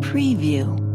Preview.